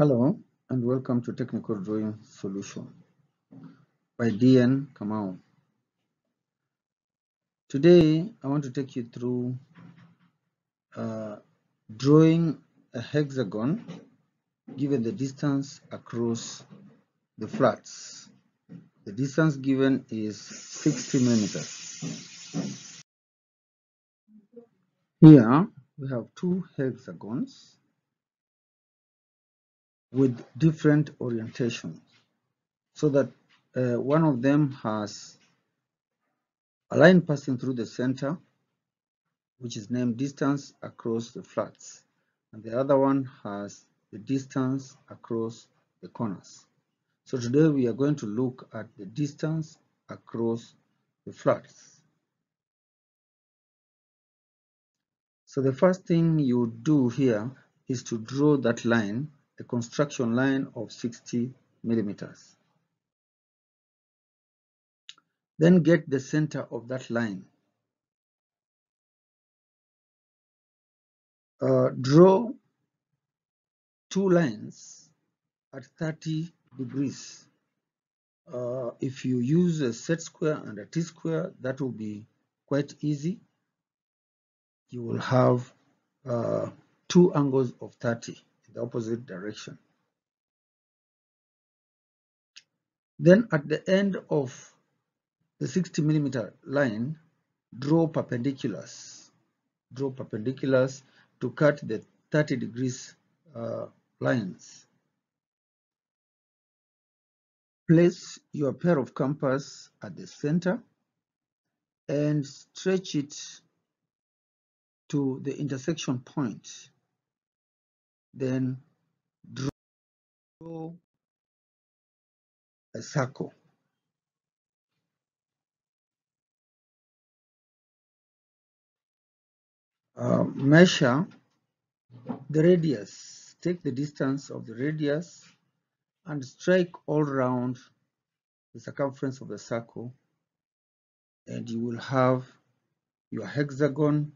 Hello and welcome to Technical Drawing Solution by DN Kamau. Today I want to take you through uh, drawing a hexagon given the distance across the flats. The distance given is 60 millimeters. Here we have two hexagons with different orientations so that uh, one of them has a line passing through the center which is named distance across the flats and the other one has the distance across the corners. So today we are going to look at the distance across the flats. So the first thing you do here is to draw that line a construction line of 60 millimeters. Then get the center of that line. Uh, draw two lines at 30 degrees. Uh, if you use a set square and a t-square, that will be quite easy. You will have uh, two angles of 30 the opposite direction. Then at the end of the 60 millimeter line, draw perpendiculars. Draw perpendiculars to cut the 30 degrees uh, lines. Place your pair of compass at the center and stretch it to the intersection point then draw a circle. Uh, measure the radius. Take the distance of the radius and strike all around the circumference of the circle and you will have your hexagon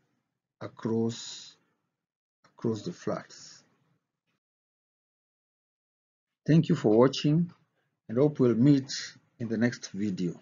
across across the flats. Thank you for watching and hope we'll meet in the next video.